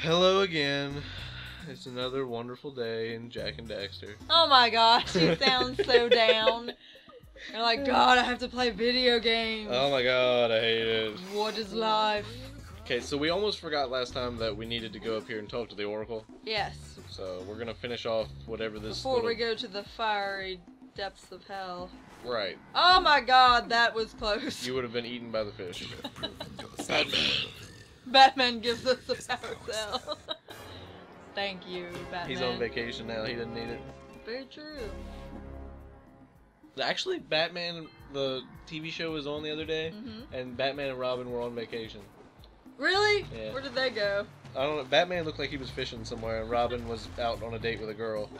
Hello again. It's another wonderful day in Jak and Daxter. Oh my gosh, you sound so down. You're like, God, I have to play video games. Oh my god, I hate it. What is life? Okay, so we almost forgot last time that we needed to go up here and talk to the Oracle. Yes. So we're gonna finish off whatever this. Before we go to the fiery depths of hell. Right. Oh my God, that was close. You would have been eaten by the fish. Batman. Batman gives us the power cell. Thank you, Batman. He's on vacation now. He didn't need it. Very true. Actually, Batman, the TV show was on the other day, hmm and Batman and Robin were on vacation. Really? Yeah. Where did they go? I don't know. Batman looked like he was fishing somewhere, and Robin was out on a date with a girl.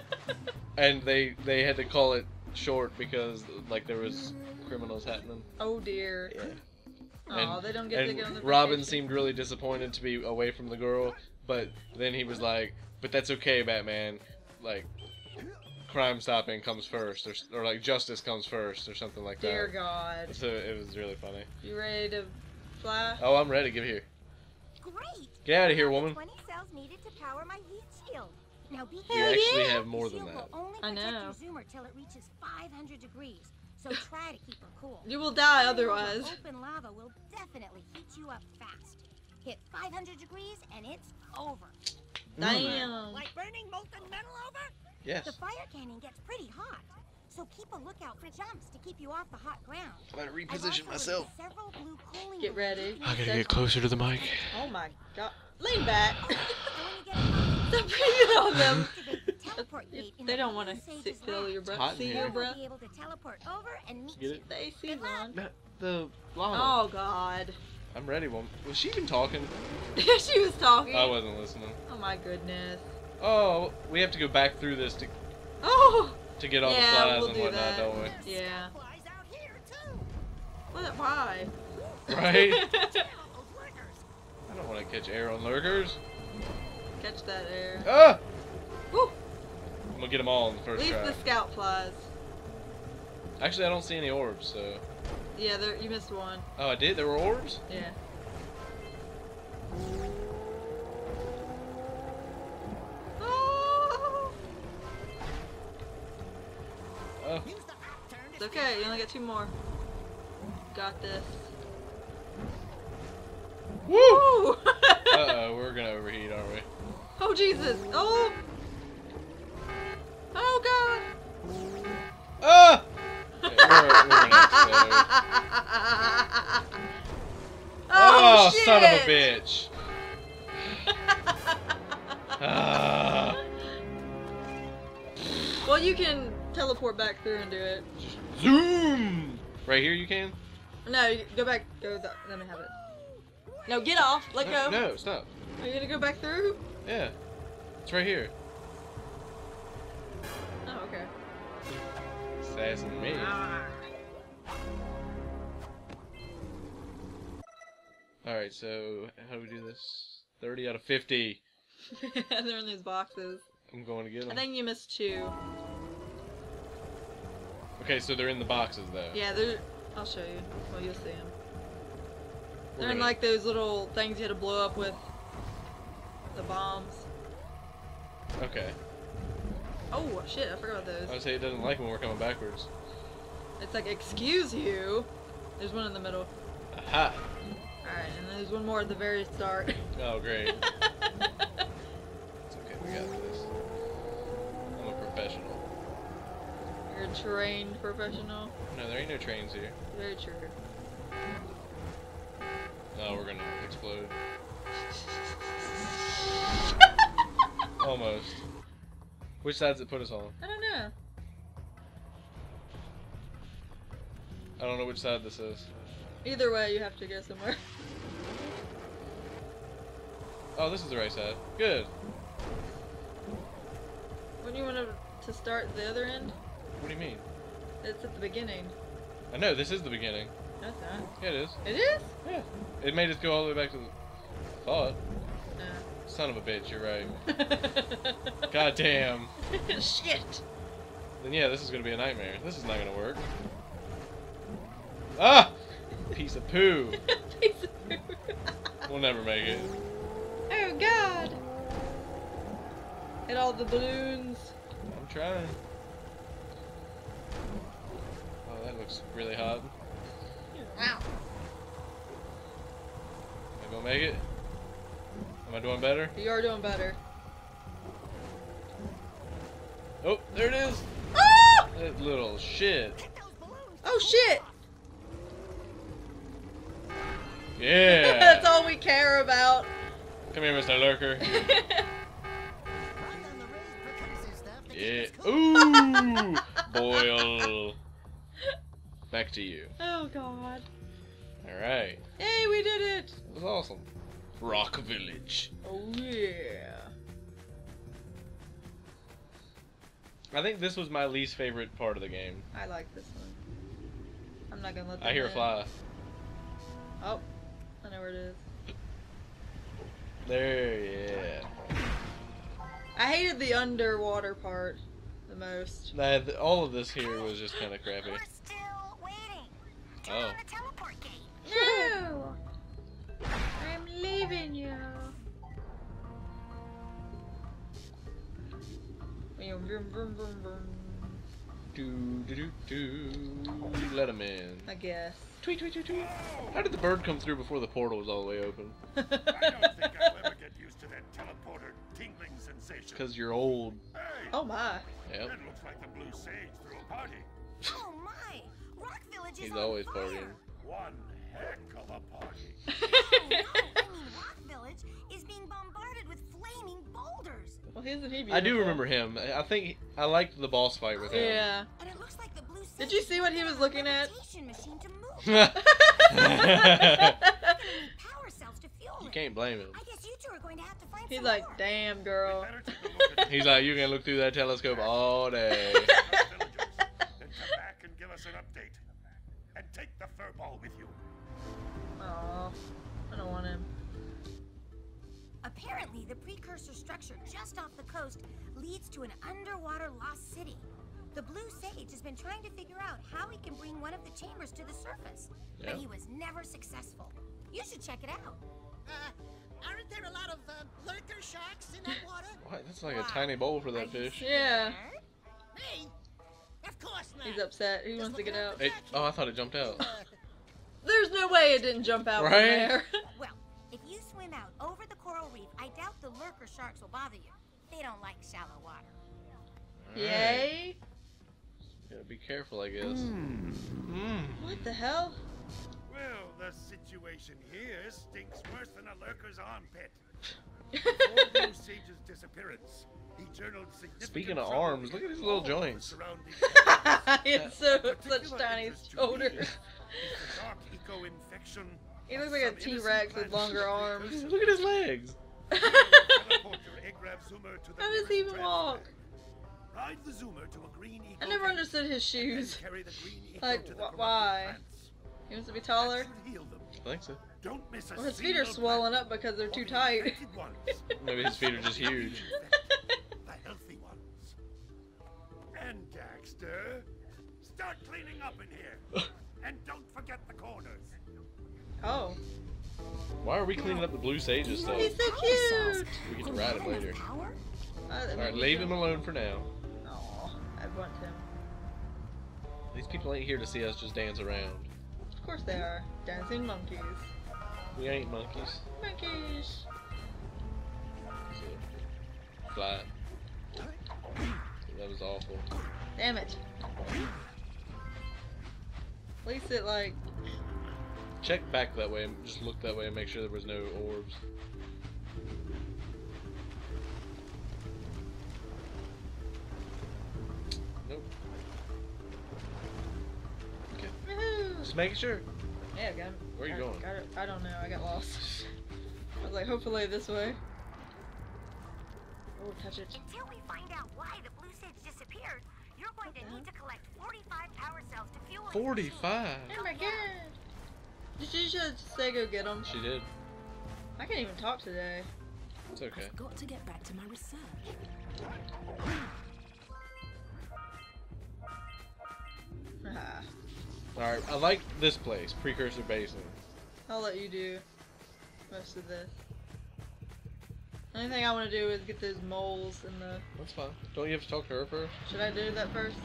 and they they had to call it short because like there was criminals happening. oh dear. Yeah. Oh, And- they don't get to And go on the Robin vacation. seemed really disappointed to be away from the girl, but then he was like, "But that's okay, Batman. Like, crime stopping comes first, or, or like justice comes first, or something like Dear that." Dear God. So it was really funny. You ready to fly? Oh, I'm ready. Give here. Great! Get out of here, woman. 20 cells needed to power my heat shield. Now be You actually yeah. have more than that. I know. zoomer till it reaches 500 degrees. So try to keep her cool. You will die otherwise. Open lava will definitely heat you up fast. Hit 500 degrees and it's over. Damn. Like burning molten metal over? Yes. The fire cannon gets pretty hot. So keep a lookout for jumps to keep you off the hot ground. Try to I've reposition myself. several blue cooling Get ready. I gotta get closer to the mic. Oh my God. Lean back. Oh, and when you get hot, Stop breathing on them. Activate the teleport gate in They don't want to feel lab. your breath. hot See your We'll breath. be able to teleport over and meet Get you. it? They see Good luck. one. No, the llama. Oh God. I'm ready, woman. Was she even talking? Yeah, she was talking. I wasn't listening. Oh my goodness. Oh, we have to go back through this to Oh. to get all Yeah, the flies we'll and do whatnot, that. don't we? Yeah. Flies out here too. What? Why? Right? I don't want to catch air on lurkers. Catch that air. Ah! Woo. I'm gonna get them all in the first Leave try. the scout flies. Actually, I don't see any orbs, so. Yeah, there. You missed one. Oh, I did. There were orbs. Yeah. Oh. Oh, It's okay. You only got two more. Got this. woo! Woo! Uh oh, we're gonna overheat, aren't we? oh Jesus! Oh Yeah, we're, we're gonna explode. oh, son of a bitch! Ah! well, you can teleport back through and do it. Zoom! Right here, you can. No, go back. Go. The, let me have it. No, get off. Let no, go. no, stop. Are you gonna go back through? Yeah, it's right here. Oh, okay. Sassing me. Ah. All right, so how do we do this? Thirty out of fifty. They're in these boxes. I'm going to get them. I think you missed two. Okay, so they're in the boxes though. Yeah, they're. I'll show you. Well, you'll see them. We're They're in gonna- like those little things you had to blow up with the bombs. Okay. Oh shit! I forgot about I those. would say it doesn't like when we're coming backwards. It's like excuse you. There's one in the middle. Aha! All right, and there's one more at the very start. Oh great. It's okay, we got this. I'm a professional. You're a trained professional. No, there ain't no trains here. Very true. Oh, we're gonna explode. Almost. Which side does it put us on? I don't know. I don't know which side this is. Either way, you have to go somewhere. Oh, this is the right side. Good. When you want to, start the other end, What do you mean? it's at the beginning. I know, this is the beginning. No, it's not. Yeah, it is. It is? Yeah. It made us go all the way back to the thought. No. Son of a bitch, you're right. God damn. Shit. Then yeah, this is gonna be a nightmare. This is not gonna work. Ah! Piece of poo. Piece of food. We'll never make it. Oh god. Hit all the balloons. I'm trying. Oh, that looks really hot. Wow. Am I gonna make it? Am I doing better? You are doing better. Oh, there it is! Ah! That little shit. Hit those balloons. Oh shit! Yeah! That's all we care about. Come here, Mr. Lurker. Run down the raised precursor stuff to Yeah. keep us cool. Ooh! Boil. Oh. Back to you. oh god. Alright. Hey, we did it! That was awesome. Rock Village. Oh yeah. I think this was my least favorite part of the game. I like this one. I'm not gonna let. I hear a in. fly. Oh, I know where it is. There, yeah. I hated the underwater part the most. Nah, all of this here was just kind of crappy. We're still waiting. Turn Oh. on the teleport gate. No! I'm leaving you. Vroom, vroom, vroom, vroom, vroom. Do do do do. Let him in. I guess. Tweet tweet tweet tweet. How did the bird come through before the portal was all the way open? I don't think I'll ever get used to that teleporter tingling sensation. Because you're old. Hey, oh my. Yep. that looks like the blue sage threw a party. Oh my! Rock Village is He's on always fire. partying. One heck of a party. Oh no! I mean, Rock Village is being bombarded with flaming boulders. well, isn't he beautiful? I do remember him. I I think I liked the boss fight with him. Yeah. And it looks like the blue Did you see what he was looking at? Machine to move. You Power cells to fuel it. can't blame him. I guess you two are going to have to find He's some like, more. damn girl. Better take a look at He's like, you can look through that telescope all day. the then come back and give us an update. And take the fur with you. Aw, I don't want him. Apparently, the precursor structure just off the coast leads to an underwater lost city. The Blue Sage has been trying to figure out how he can bring one of the chambers to the surface, Yeah. but he was never successful. You should check it out. Uh, aren't there a lot of uh, lurker sharks in that water? What? That's like a tiny bowl for that fish. Yeah. Me? Of course not. He's upset. He wants to get out. Hey, oh, I thought it jumped out. Uh, There's no way it didn't jump out from Right? there. Well, if you swim out over the coral reef, I doubt the lurker sharks will bother you. They don't like shallow water. Alright. Yay. Gotta be careful, I guess. Mm. What the hell? Well, the situation here stinks worse than a lurker's armpit. Before Blue Sage's disappearance, he journaled significant Speaking of arms, look at in his little joints. it's so Of such tiny interest to me shoulders. dark eco-infection He looks like a some innocent T-Rex with longer arms. Look at his legs. Teleport your egg-grab zoomer to the How does he even walk? Bag. Ride the zoomer to a green eco I never understood his shoes. carry the green eco Like, to the why? plants. He wants to be taller. should heal them. I think so. Don't miss Well, his feet are single swelling up because they're too Only tight. Maybe his feet are just huge. the healthy ones. And Daxter, start cleaning up in here. and don't forget the corners. Oh. Why are we cleaning up the blue sages though? He's so cute. We get to ride him later. Power? Uh, Alright, leave him alone for now. I want him. These people ain't here to see us just dance around. Of course they are. Dancing monkeys. We ain't monkeys. Monkeys. Flat. That was awful. Damn it. At least it like Check back that way and just look that way and make sure there was no orbs. Nope. Okay. woohoo. Just making sure. Yeah, got him. Where are you I- going? Got it. I don't know. I got lost. I was like, hopefully this way. Oh, touch it. Until we find out why the blue sage disappeared, you're going to need to collect 45 power cells to fuel 45. Oh my god. Did she just say go get them? She did. I can't even talk today. It's okay. I've got to get back to my research. Alright, I like this place, Precursor Basin. I'll let you do most of this. Only thing I want to do is get those moles in the. That's fine. Don't you have to talk to her first? Should I do that first?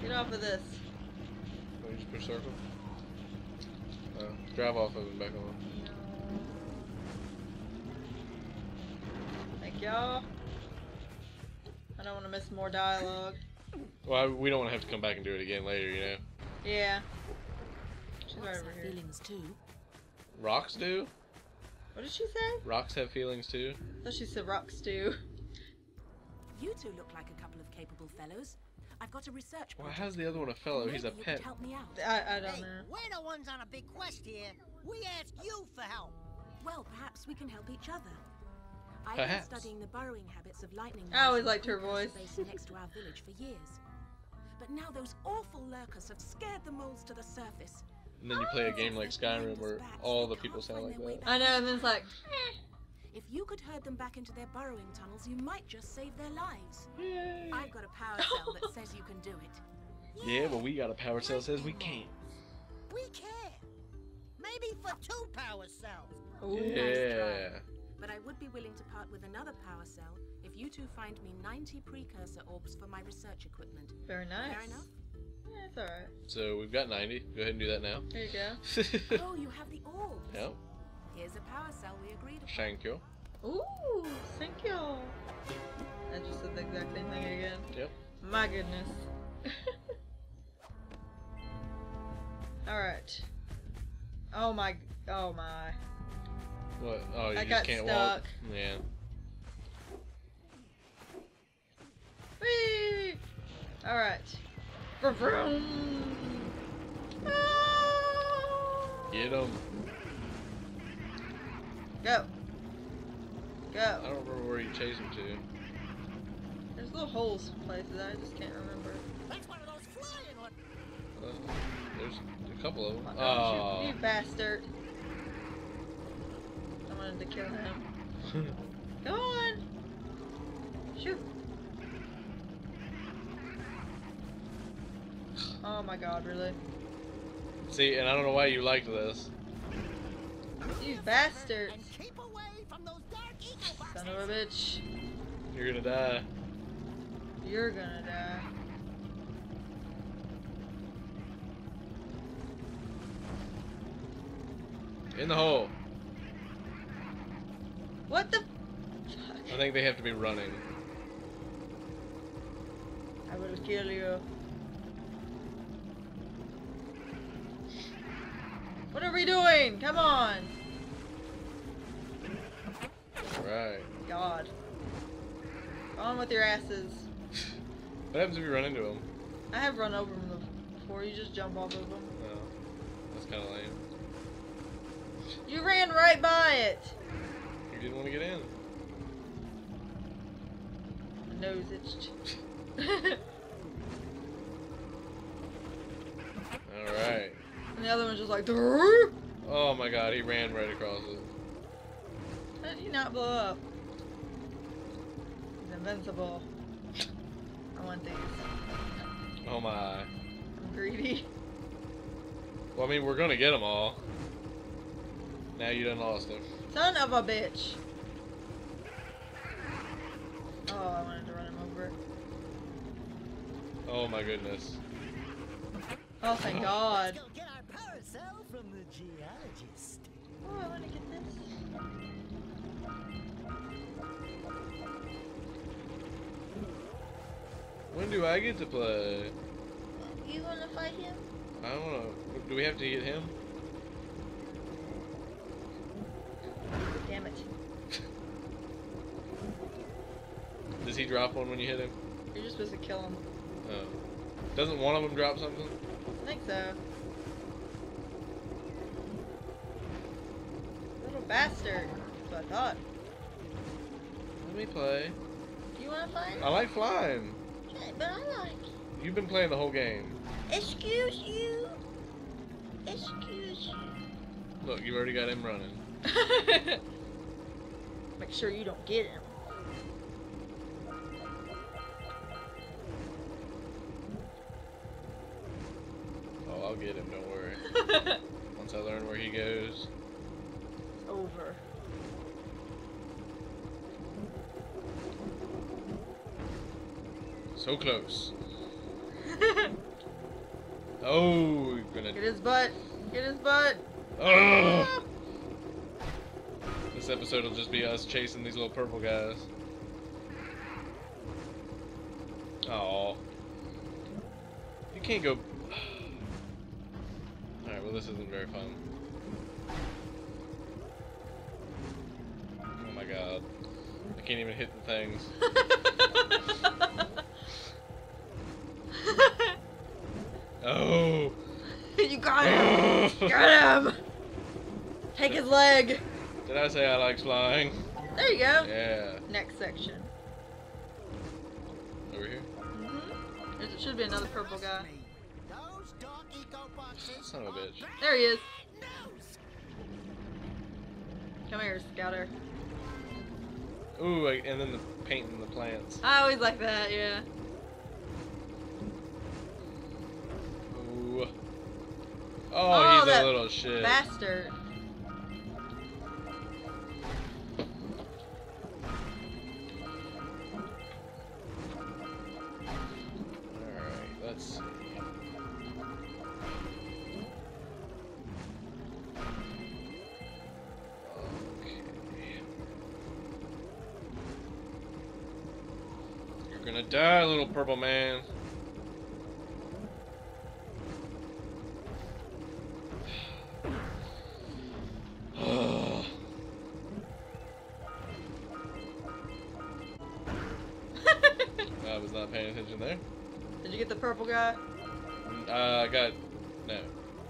Get off of this. Or you just push circle? Uh, drive off of and back on. Thank y'all. I don't want to miss more dialogue. Well, I, we don't want to have to come back and do it again later, you know? Yeah. She's right Rocks over have here. feelings too. Rocks do? What did she say? Rocks have feelings too? I thought she said rocks do. You two look like a couple of capable fellows. I've got a research Why project. how's the other one a fellow? He's a Maybe you pet. help me out. I, I don't Hey, know. we're the ones on a big quest here. We ask you for help. Well, perhaps we can help each other. I've been studying the burrowing habits of lightning. I always liked her voice. basin next to our village for years. But now those awful lurkers have scared the moles to the surface. And then you play a game like Skyrim where all the people sound like that. I know, and then it's like, eh. If you could herd them back into their burrowing tunnels, you might just save their lives. Yay. I've got a power cell that says you can do it. Yeah, well, we got a power cell that says we can't. We can. Maybe for two power cells. ooh. Yeah. But another power cell if you two find me 90 precursor orbs for my research equipment. Very nice. Fair enough? Yeah, it's alright. So we've got 90. Go ahead and do that now. There you go. Oh, you have the orbs. yep. Here's a power cell we agreed upon. Thank you. Ooh, thank you. I just said the exact same thing again. Yep. My goodness. Alright. Oh my, oh my. What? Oh, you I just got can't stuck. walk? Yeah. Whee! Alright. Vroom. Ah! Get him. Go. Go. I don't remember where you chase him to. There's little holes places I just can't remember. That's one of those flying ones. Uh, there's a couple of them. Oh, Oh. you, you bastard. I wanted to kill him. Go on. Shoot. Oh my god, really? See, and I don't know why you like this. You bastard! Keep away from those dark. Son of a bitch. You're gonna die. You're gonna die. In the hole. What the I think they have to be running. I will kill you. What are we doing? Come on. Right. God. On with your asses. What happens if you run into them? I have run over them before. You just jump off of them. Oh, that's kind of lame. You ran right by it. You didn't want to get in. My nose itched. All right. and the other one's just like, "Durr." Oh my God, he ran right across it. how did he not blow up? He's invincible. I want these. Oh my. I'm greedy. Well, I mean, we're gonna get them all. Now you done lost him. Son of a bitch. Oh, I wanted to run him over. Oh my goodness. Oh, thank God. I want to get this. When do I get to play? You want to fight him? I don't know. Do we have to get him? Damn it. Does he drop one when you hit him? You're just supposed to kill him. Oh. Doesn't one of them drop something? I think so. Little bastard. That's what I thought. Let me play. You want to fight? I like flying. Okay, but I like. You've been playing the whole game. Excuse you. Excuse you. Look, you've already got him running. Make sure you don't get him. Oh, I'll get him, don't So close. Oh, you're gonna. Get his butt. Get his butt. Oh! This episode will just be us chasing these little purple guys. Oh. You can't go. Alright, well, this isn't very fun. Oh my god. I can't even hit the things. Oh! you got him. Got him. Take his leg. Did I say I like flying? There you go. Yeah. Next section. Over here? hmm There should be another purple guy. Those dark eco boxes Son of a bitch. There he is. Come here, Scouter. Ooh, and then the painting the plants. I always like that, yeah. Ooh. Oh, Oh, he's a little shit. Bastard. Purple man. I was not paying attention there. Did you get the purple guy? Uh, I got no.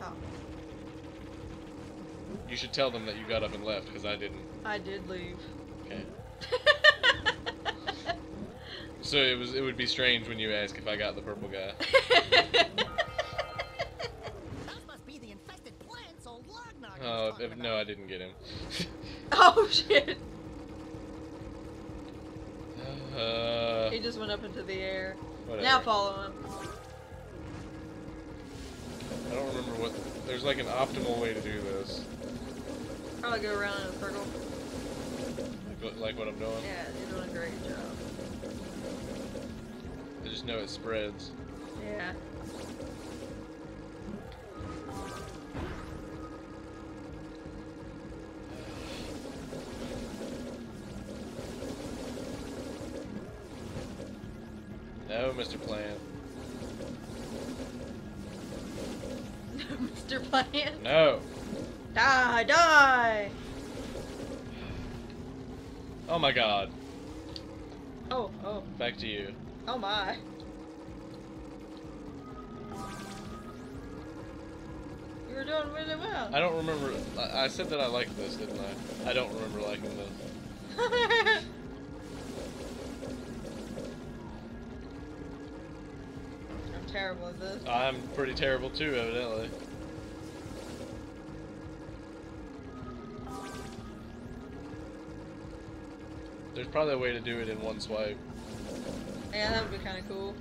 Oh, You should tell them that you got up and left because I didn't. I did leave. Okay. So it was. It would be strange when you ask if I got the purple guy. Those must be the infested plants old Lognog Oh, was if, no. I didn't get him. oh shit! Uh, He just went up into the air. whatever. Now follow him. I don't remember what. There's like an optimal way to do this. Probably go around in a circle. Like, like what I'm doing. Yeah, you're doing a great job. Just know it spreads. Yeah. No, Mr. Plant. No, Mr. Plant. No. Die, die! Oh my God. Oh, oh, Back to you. Oh my. You were doing really well. I don't remember. I, I said that I liked this, didn't I? I don't remember liking this. I'm terrible at this. I'm pretty terrible too, evidently. There's probably a way to do it in one swipe. Yeah, that would be kind of cool.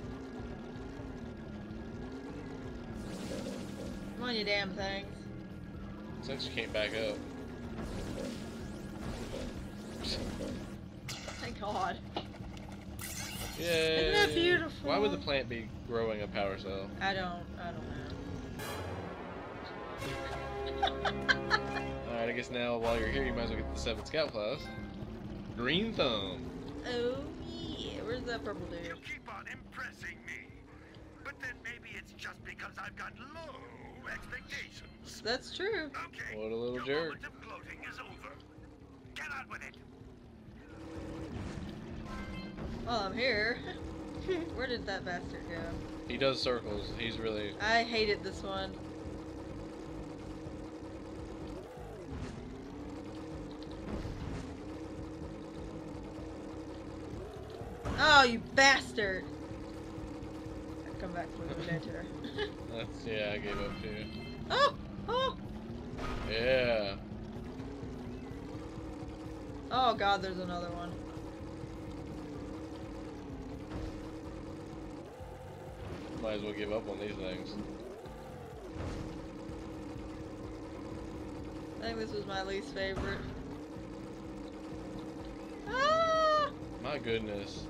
Come on, you damn things. Since you can't back up. Thank God. Yay! Isn't that beautiful? Why would the plant be growing a power cell? I don't, I don't know. Alright, I guess now while you're here, you might as well get the 7th Scout class. Green Thumb. Oh where's that purple You keep on impressing me. But then maybe it's just because I've got low expectations. That's true. Okay. What a little your jerk. moment of gloating is over. Get on with it. Well, I'm here. Where did that bastard go? He does circles. He's really. I hated this one. Oh, you bastard! I'll come back for you later. That's, yeah, I gave up too. oh! Oh! Yeah. Oh god, there's another one. Might as well give up on these things. I think this was my least favorite. Ah! My goodness.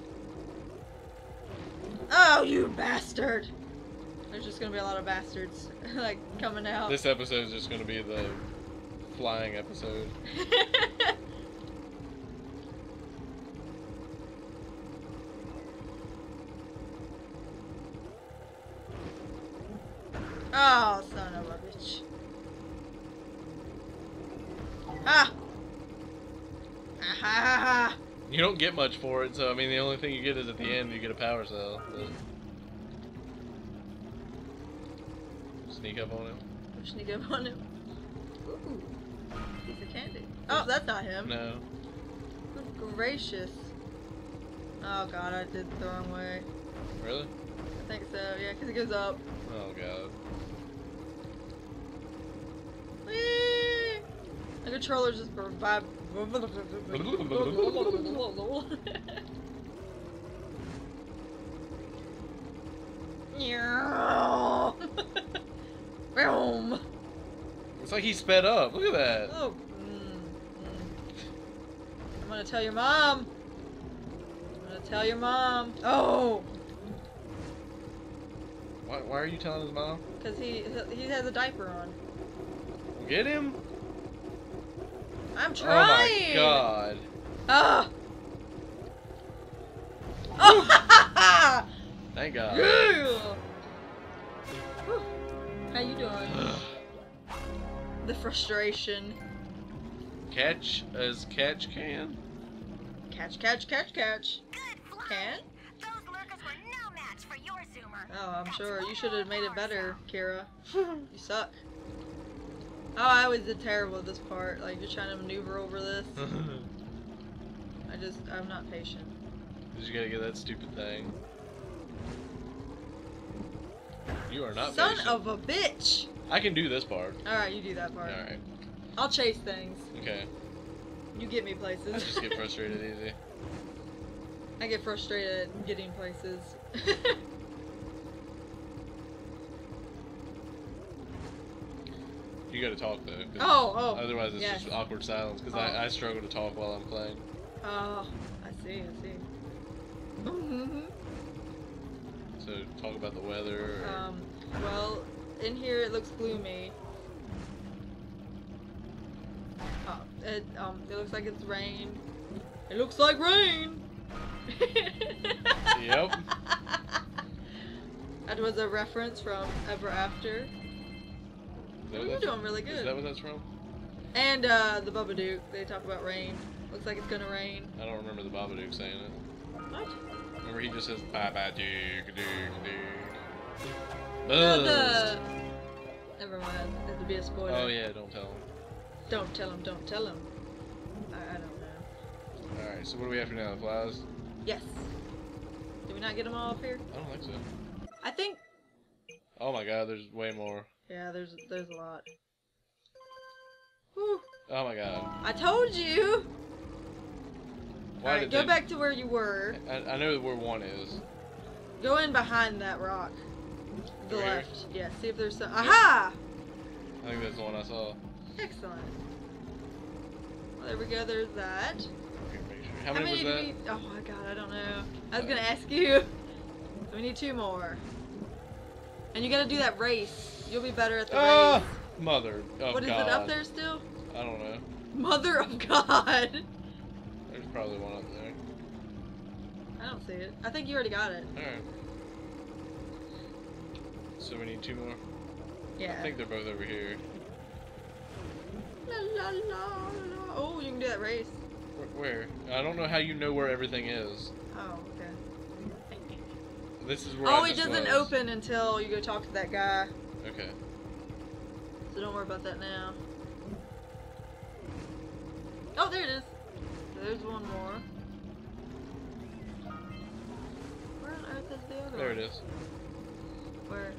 Oh, you bastard! There's just gonna be a lot of bastards like coming out. This episode is just gonna be the flying episode. don't get much for it, so I mean the only thing you get is at the end you get a power cell. Sneak up on him. Sneak up on him. Ooh, piece of candy. Oh, that's not him. No. Good gracious. Oh god, I did the wrong way. Really? I think so, yeah, because it goes up. Oh god. Whee! The controller's just vibe. Boom. It's like he sped up. Look at that. Oh. mm, mm. I'm gonna tell your mom. I'm gonna tell your mom. Oh, Why, why are you telling his mom? because he he has a diaper on. Get him? I'm trying. Oh trying. my god. Ah. Oh. Thank god. yeah. How you doing? The frustration. catch as catch can? Catch, catch, catch, catch. Good. Can? Those lurkers were no match for your zoomer. Oh, I'm That's sure. You should have made it better, cell. Keira. You suck. Oh, I always did terrible at this part. Like, you're trying to maneuver over this. I just, I'm not patient. You gotta get that stupid thing. You are not Son patient. of a bitch! I can do this part. Alright, you do that part. Alright. I'll chase things. Okay. You get me I places. just get frustrated easy. I get frustrated at getting places. You gotta talk though. oh, oh. Otherwise it's yes. just awkward silence because Oh. I, I struggle to talk while I'm playing. Oh, I see, I see. Mhm. So talk about the weather. Or... Um, well, in here it looks gloomy. Oh, it, um, it looks like it's rain. It looks like rain! Yep. That was a reference from Ever After. What you're doing really good. Is that what that's from? And, uh, the Babadook, they talk about rain. Looks like it's gonna rain. I don't remember the Babadook saying it. What? Remember he just says Babadook, dook, dook. No, Ugh. the... Never mind. That'd be a spoiler. Oh yeah, don't tell him. Don't tell him, don't tell him. I, I don't know. Alright, so what do we have for now? The flies? Yes. Did we not get them all up here? I don't think so. I think. Oh my god, there's way more. Yeah, there's there's a lot. Whew. Oh my god. I told you. Why Alright, go they- back to where you were. I, I know where one is. Go in behind that rock. The Over here? left. Yeah. See if there's some. Aha! I think that's the one I saw. Excellent. Well, there we go. There's that. Here, make. How, many, was do that? we? Oh my god, I don't know. I was uh, gonna ask you. We need two more. And you gotta do that race. You'll be better at the Ah! race. Mother of God. What is it up there still? I don't know. Mother of God. There's probably one up there. I don't see it. I think you already got it. Alright. So we need two more? Yeah. I think they're both over here. La, la, la, la. Oh, you can do that race. Where? I don't know how you know where everything is. Oh, okay. This is where Oh, I it doesn't was. open until you go talk to that guy. Okay. So don't worry about that now. Oh, there it is. There's one more. Where on earth is the other There one? it is. Where?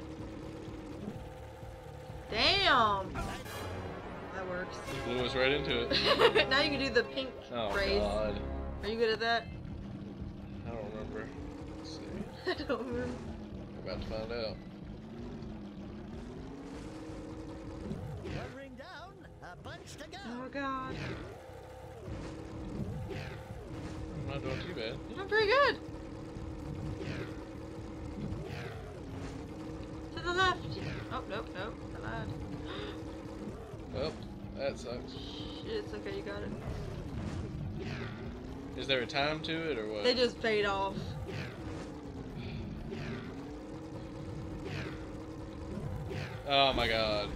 Damn! That works. Blew us right into it. now you can do the pink Oh race. god. Are you good at that? I don't remember. Let's see. I don't remember. We're about to find out. Down, a bunch to go. Oh god. I'm not doing too bad. I'm pretty good. To the left. Oh, nope, nope. The allowed. well, that sucks. Shit, it's okay, you got it. Is there a time to it or what? They just fade off. Oh my god.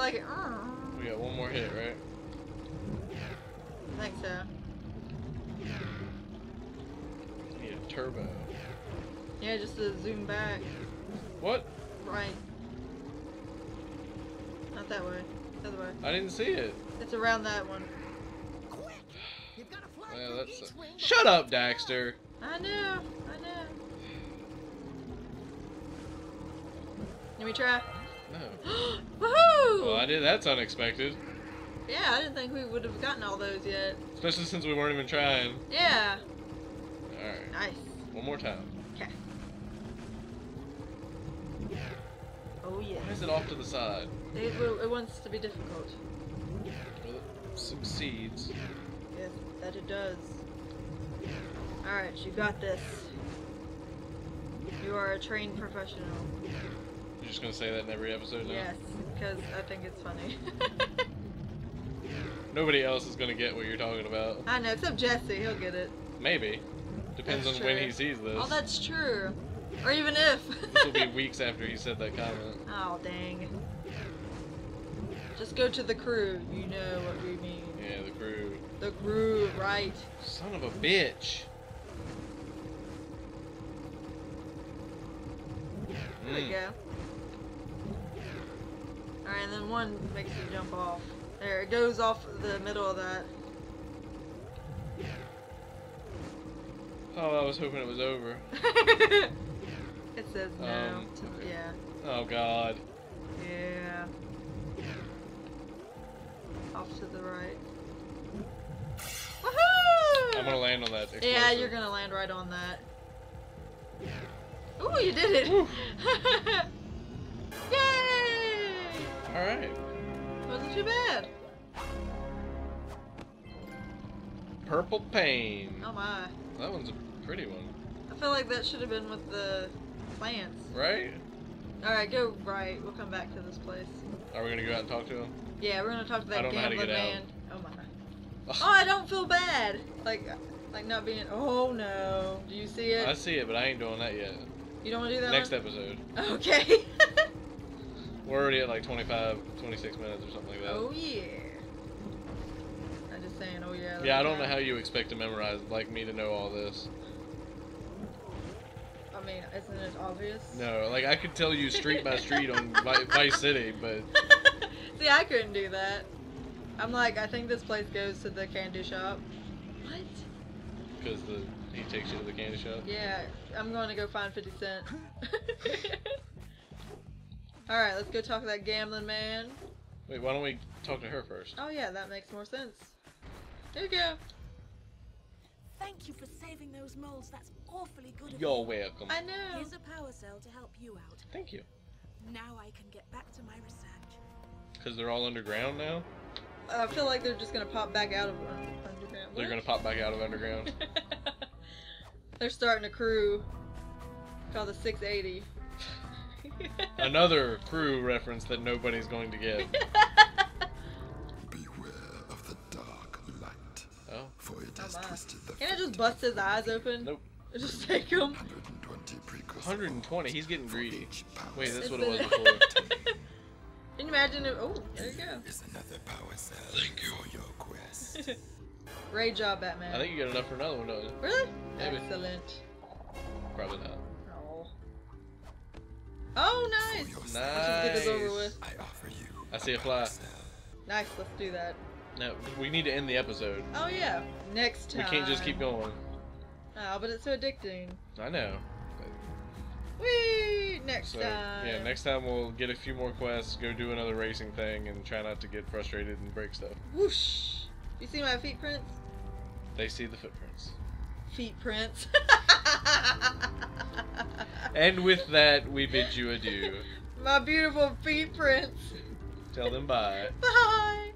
Like it. We got one more hit, right? I think so. Need a turbo. Yeah, just to zoom back. What? Right. Not that way. The other way. I didn't see it. It's around that one. Quick! You've got to fly through that's a- Shut up, Daxter. I know. I know. Let me try. No. Woohoo! Well, I did. That's unexpected. Yeah, I didn't think we would have gotten all those yet. Especially since we weren't even trying. Yeah. Alright. Nice. One more time. Okay. Oh yeah. Why is it off to the side? It, will- it wants to be difficult. Well, it succeeds. Yes, that it does. Alright, you got this. You are a trained professional. Just gonna say that in every episode now? Yes, because I think it's funny. Nobody else is gonna get what you're talking about. I know, except Jesse, he'll get it. Maybe. Depends That's on when he sees this. Oh, that's true. Or even if. this will be weeks after he said that comment. Oh, dang. Just go to the crew. You know what we mean. Yeah, the crew. The crew, right. Son of a bitch. There we Mm. go. And then one makes you jump off. There, it goes off the middle of that. Oh, I was hoping it was over. it says no. Um, to- yeah. Oh god. Yeah. Off to the right. Woohoo! I'm gonna land on that. Yeah, you're gonna land right on that. Ooh, you did it! Alright. Wasn't too bad. Purple pain. Oh my. That one's a pretty one. I feel like that should have been with the plants. Right? Alright, go right. We'll come back to this place. Are we gonna go out and talk to him? Yeah, we're gonna talk to that don't know how to gambling get out. man. Oh my. Oh, I don't feel bad. Like, like not being. Oh no. Do you see it? I see it, but I ain't doing that yet. You don't want to do that Next one? episode. Okay. We're already at like 25, 26 minutes or something like that. oh yeah. I'm just saying. Oh yeah. yeah, I don't know how you expect to memorize, like me to know all this. I mean, isn't it obvious? No, like I could tell you street by street on Vi- Vice City, but See, I couldn't do that. I'm like, I think this place goes to the candy shop. What? because the he takes you to the candy shop. Yeah, I'm going to go find 50 Cent. Alright, let's go talk to that gambling man. Wait, why don't we talk to her first? Oh, yeah, that makes more sense. Here you go. Thank you for saving those moles. That's awfully good of You're you. welcome. I know. Here's a power cell to help you out. Thank you. Now I can get back to my research. Because they're all underground now. I feel like they're just going to pop back out of uh, underground. They're gonna pop back out of underground. they're starting a crew called the 680. Another crew reference that nobody's going to get. Beware of the dark light, Oh, for it Oh has my. twisted the Can I just bust his eyes open? Nope. Just take him. 120 120. He's getting greedy. Wait, that's what it was before. Can you imagine if? Oh, there you go. is another power cell Thank you. for your quest. Great job, Batman. I think you got enough for another one, don't you? Really? Maybe. Excellent. Probably not. Oh. Nice. Let's Nice. get this over with. I offer you I see a fly. Nice. Let's do that. No, we need to end the episode. Oh yeah. Next time. We can't just keep going. Oh, but it's so addicting. I know. Whee! Next So time. yeah, next time we'll get a few more quests, go do another racing thing, and try not to get frustrated and break stuff. Whoosh. You see my feet prints? They see the footprints. Feet prints. And with that, we bid you adieu. my beautiful feet prints. Tell them bye. Bye.